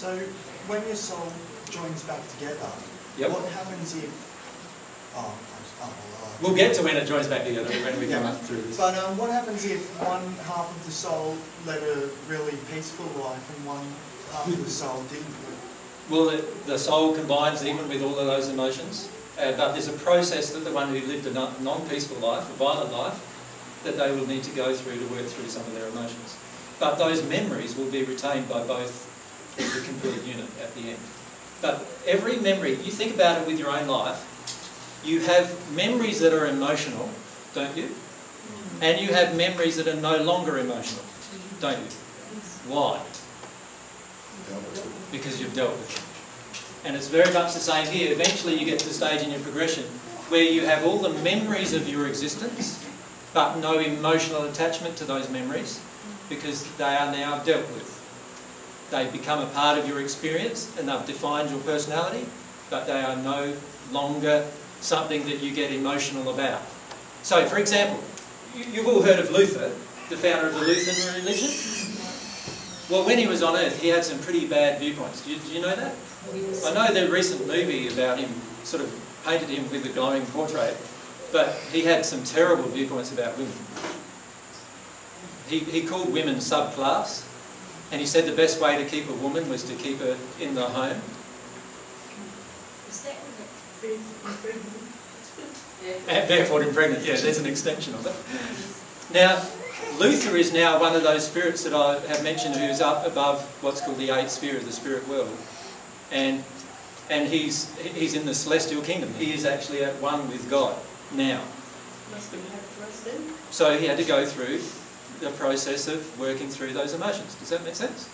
So when your soul joins back together, Yep. what happens if? Oh, oh, well, We'll get to when it joins back together when we come up through this. But um, what happens if one half of the soul led a really peaceful life and one half of the soul didn't? Well, the, the soul combines even with all of those emotions, uh, but there's a process that the one who lived a non-peaceful life, a violent life, that they will need to go through to work through some of their emotions. But those memories will be retained by both the complete unit at the end. But every memory, you think about it with your own life, you have memories that are emotional, don't you? And you have memories that are no longer emotional, don't you? Why? because you've dealt with it. And it's very much the same here. Eventually you get to the stage in your progression where you have all the memories of your existence, but no emotional attachment to those memories because they are now dealt with. They become a part of your experience and they've defined your personality, but they are no longer something that you get emotional about. So, for example, you- you've all heard of Luther, the founder of the Lutheran religion. Well, when he was on Earth, he had some pretty bad viewpoints. Do you, do you know that? I know the recent movie about him sort of painted him with a glowing portrait, but he had some terrible viewpoints about women. He, he called women subclass, and he said the best way to keep a woman was to keep her in the home. Is that what And therefore yeah, there's an extension of it. Now, Luther is now one of those spirits that I have mentioned who's up above what's called the eighth sphere of the spirit world. And, and he's, he's in the celestial kingdom. He is actually at one with God now. must be hard for us then? So he had to go through the process of working through those emotions. Does that make sense?